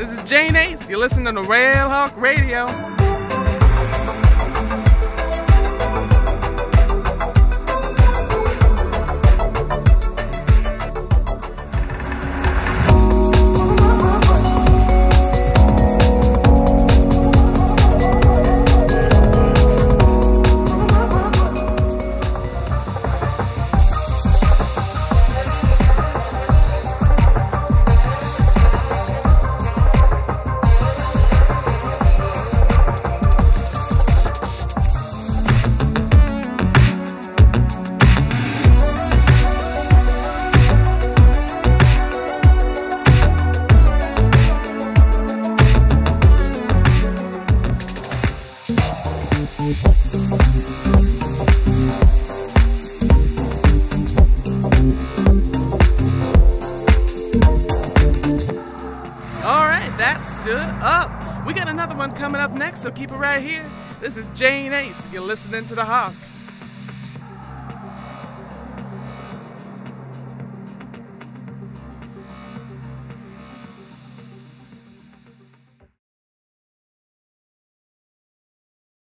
This is Jane Ace. You're listening to Rail Hawk Radio. All right, that stood up. We got another one coming up next, so keep it right here. This is Jane Ace. You're listening to The Hawk.